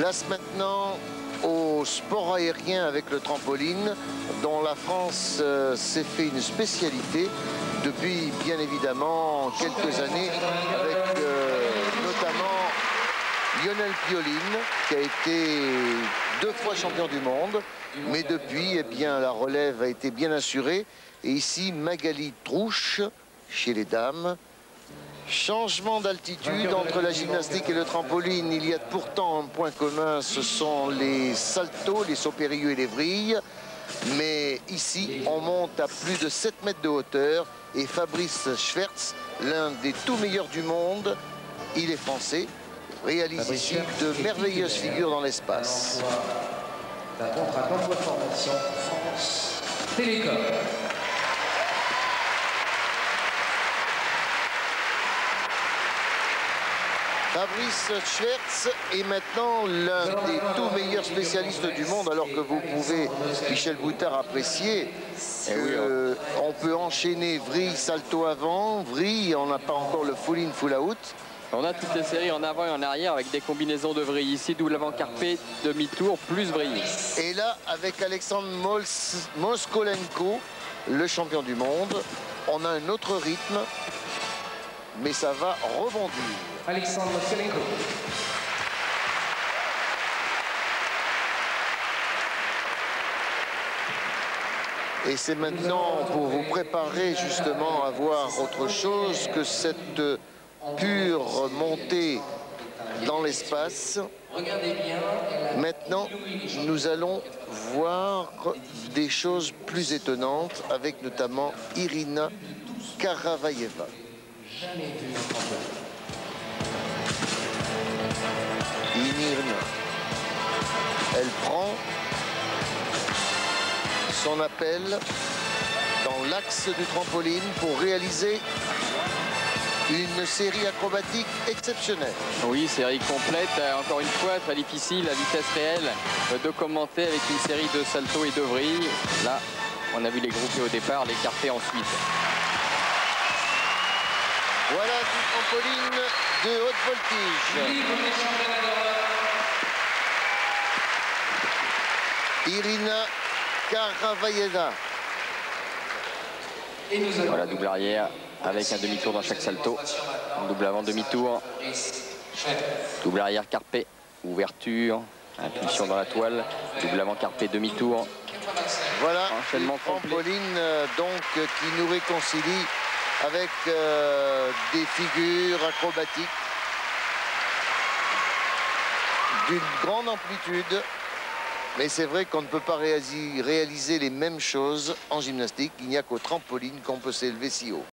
Place maintenant au sport aérien avec le trampoline, dont la France euh, s'est fait une spécialité depuis bien évidemment quelques années, avec euh, notamment Lionel Pioline, qui a été deux fois champion du monde, mais depuis, eh bien, la relève a été bien assurée. Et ici, Magali Trouche, chez les dames, Changement d'altitude entre la gymnastique et le trampoline. Il y a pourtant un point commun, ce sont les saltos, les sauts périlleux et les vrilles. Mais ici, on monte à plus de 7 mètres de hauteur. Et Fabrice Schwertz, l'un des tout meilleurs du monde, il est français, réalise ici de merveilleuses figures dans l'espace. La contrat d'envoi de formation France Télécom. Fabrice Schwertz est maintenant l'un des tout meilleurs spécialistes du monde, alors que vous pouvez, Michel Boutard, apprécier qu'on peut enchaîner vrille, salto avant, vrille, on n'a pas encore le full-in, full-out. On a toutes les séries en avant et en arrière avec des combinaisons de vrille. Ici, double avant carpé, demi-tour, plus vrille. Et là, avec Alexandre Moskolenko, le champion du monde, on a un autre rythme, mais ça va rebondir. Alexandre Moskolenko. Et c'est maintenant pour vous préparer justement à voir autre chose que cette pure montée dans l'espace. Maintenant, nous allons voir des choses plus étonnantes avec notamment Irina Karavaeva. Elle prend son appel dans l'axe du trampoline pour réaliser une série acrobatique exceptionnelle. Oui, série complète. Euh, encore une fois, très difficile à vitesse réelle euh, de commenter avec une série de saltos et de vrilles. Là, on a vu les groupés au départ, les carpés ensuite. Voilà du trampoline de haute voltige. Irina Karavayeva. Voilà, double arrière avec un demi-tour dans chaque salto. Double avant, demi-tour. Double arrière carpé, ouverture, impulsion dans la toile. Double avant carpé, demi-tour. Voilà, Enchaînement trampoline euh, donc qui nous réconcilie avec euh, des figures acrobatiques d'une grande amplitude. Mais c'est vrai qu'on ne peut pas réaliser les mêmes choses en gymnastique. Il n'y a qu'au trampoline qu'on peut s'élever si haut.